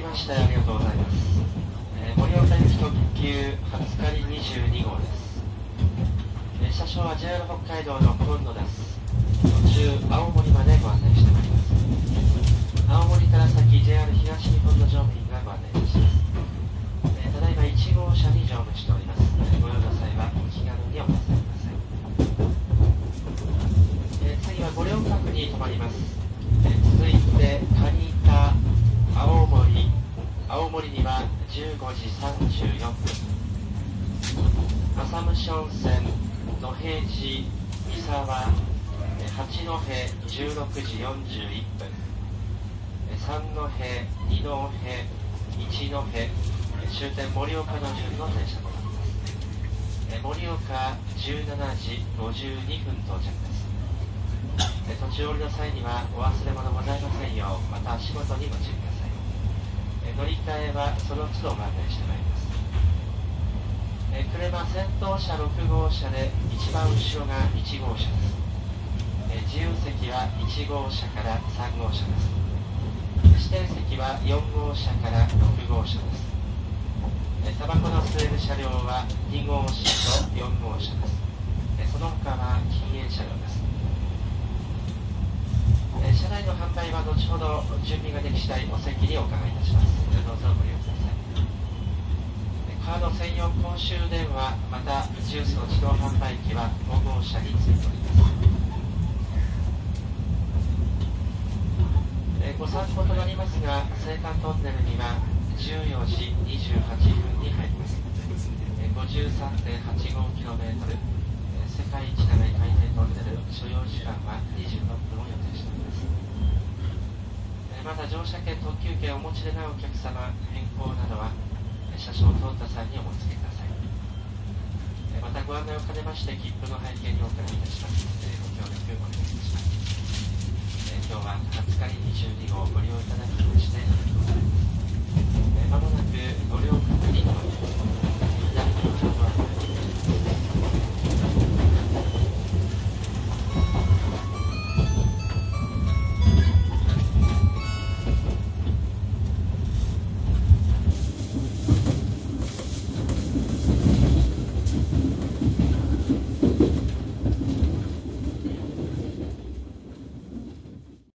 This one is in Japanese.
きました。ありがとうございます、えー、森岡行き特急二十日22号です。え列車掌は JR 北海道の今野です。途中青森までご案内しております。青森から先 JR 東日本の乗務員がご案内いたします、えー、ただいま1号車に乗務しております。ご用の際はお気軽にお待ちください、えー、次は五稜郭に停まります、えー、続いて蟹田青森。青森には15時34分。浅虫温泉野平寺三沢八戸16時41分。三戸二戸一戸終点盛岡の順の電車となります。盛岡17時52分到着です。途中降りの際にはお忘れ物ございませんようまた足元にご注意ください。乗り換えはその都度ご案内してまいります。え車先頭車6号車で一番後ろが1号車です。自由席は1号車から3号車です。指定席は4号車から6号車です。タバコの吸える車両は2号車と4号車です。その他は禁煙車両ですえー車内の販売は後ほど準備ができ次第お席にお伺いいたします。どうぞご利用くださいえーカード専用公衆電話またジュースの自動販売機は5号車についております。えーご参考となりますが青函トンネルには14時28分に入ります。えー 53.85km えー世界一長い海底トンネル所要時間は26分を予定しております。また乗車券特急券をお持ちでないお客様変更などはえ車掌を通った際にお持ち付けください。えまたご案内を兼ねまして切符の拝見にお伺いいたします。えご協力お願いいたします。え今日は20日に22号をご利用いただきましてありがとうございます。